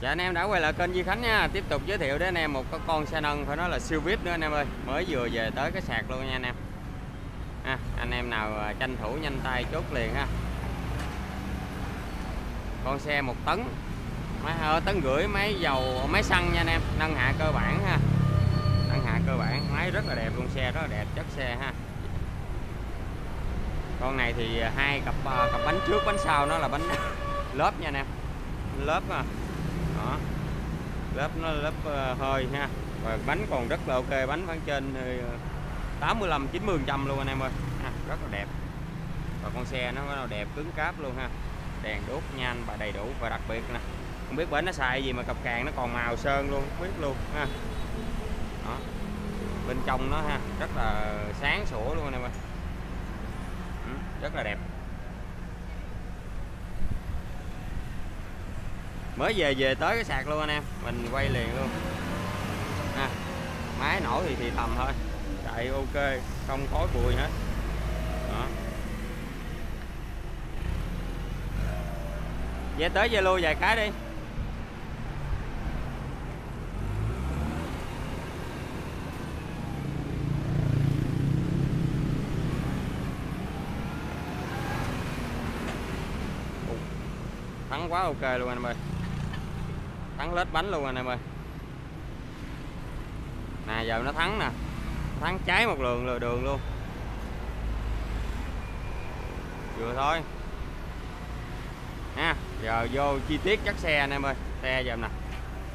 Dạ anh em đã quay lại kênh Duy Khánh nha. Tiếp tục giới thiệu đến anh em một cái con xe nâng phải nói là siêu VIP nữa anh em ơi. Mới vừa về tới cái sạc luôn nha anh em. À, Anh em nào à, tranh thủ nhanh tay chốt liền ha. Con xe một tấn. Máy hơi à, tấn rưỡi máy dầu máy xăng nha anh em. Nâng hạ cơ bản ha. Nâng hạ cơ bản. Máy rất là đẹp luôn xe rất là đẹp chất xe ha. Con này thì à, hai cặp cặp bánh trước bánh sau nó là bánh lớp nha anh em. Lớp à đó lớp nó lớp ờ, hơi ha. Và bánh còn rất là ok bánh khoảng trên ờ, 85 90 trăm luôn anh em ơi. Ha, rất là đẹp. Và con xe nó nó đẹp cứng cáp luôn ha. Đèn đốt nhanh và đầy đủ và đặc biệt nè. Không biết bến nó xài gì mà cặp càng nó còn màu sơn luôn không biết luôn ha. Đó. Bên trong nó ha rất là sáng sủa luôn anh em ơi. Ừ, rất là đẹp. Mới về về tới cái sạc luôn anh em. Mình quay liền luôn. À, máy nổ thì thì thầm thôi. Chạy ok không khói bụi hết. Đó. Về tới Zalo vài cái đi. Thắng quá ok luôn anh em ơi thắng lết bánh luôn anh em ơi. Nè, giờ nó thắng nè. Thắng trái một đường lừa đường luôn. Vừa thôi. Ha, giờ vô chi tiết chắc xe anh em ơi. Xe giờ nè.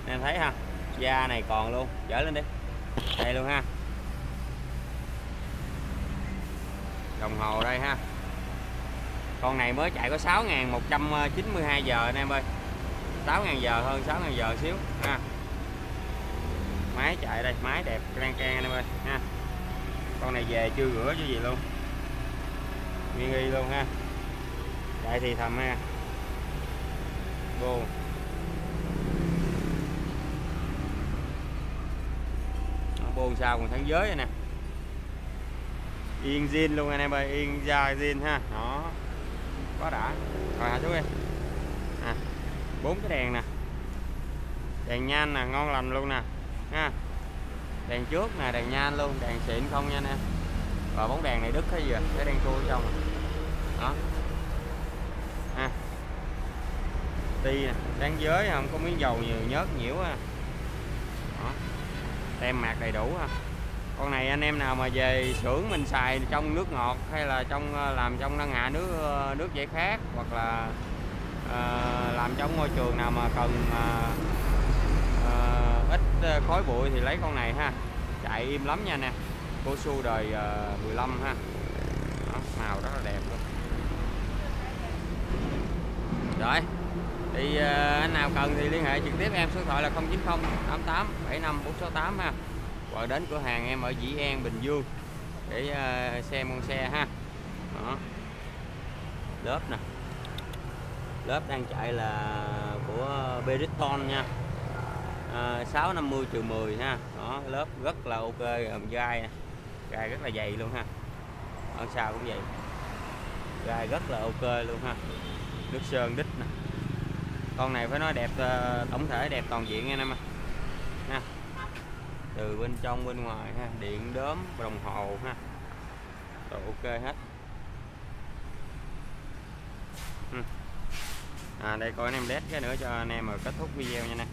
Em thấy ha, da này còn luôn. Dở lên đi. Đây luôn ha. Đồng hồ đây ha. Con này mới chạy có 6.192 giờ anh em ơi. 6.000 giờ hơn 6.000 giờ xíu, ha. Máy chạy đây, máy đẹp can can anh em ơi, ha. Con này về chưa rửa chứ gì luôn. Nguyên y luôn, ha. Chạy thì thầm, ha. Vô bồn sao còn tháng giới nè. Yên zin luôn anh em ơi, yên da zin, ha. Đó. Quá đã. Rồi hạ xuống đi bốn cái đèn nè. Đèn nhan nè, ngon lành luôn nè. Ha. Đèn trước nè, đèn nhan luôn, đèn xịn không nha nè và bóng đèn này đứt hay gì à? cái đèn cua trong à? đó. Ha. Ti nè, đáng giới không? Có miếng dầu nhiều, nhớt nhiễu ha. Đó. Tem mạc đầy đủ ha. Con này anh em nào mà về xưởng mình xài trong nước ngọt hay là trong ờ, làm trong nâng hạ nước ờ, nước giải khát hoặc là Ờ, làm trong môi trường nào mà cần ờ, ờ, ít khói bụi thì lấy con này ha. Chạy im lắm nha nè. Cô su đời 15 ha. Đó, màu rất là đẹp luôn. Rồi thì anh nào cần thì liên hệ trực tiếp em số điện thoại là 090 88 75 468 ha. Hoặc đến cửa hàng em ở Dĩ An Bình Dương để xem con xe ha. Đó. Lớp nè lớp đang chạy là của Beriton nha. À, 650 trừ 10 ha. Đó lớp rất là ok gai gai rất là dày luôn ha. Ở sau cũng vậy. Gai rất là ok luôn ha. Nước sơn đít nè. Con này phải nói đẹp ờ, tổng thể đẹp toàn diện nha anh em ha. Từ bên trong bên ngoài ha. Điện đốm đồng hồ ha. Rồi ok hết. Ừ à đây coi anh em led cái nữa cho anh em mà kết thúc video nha nè.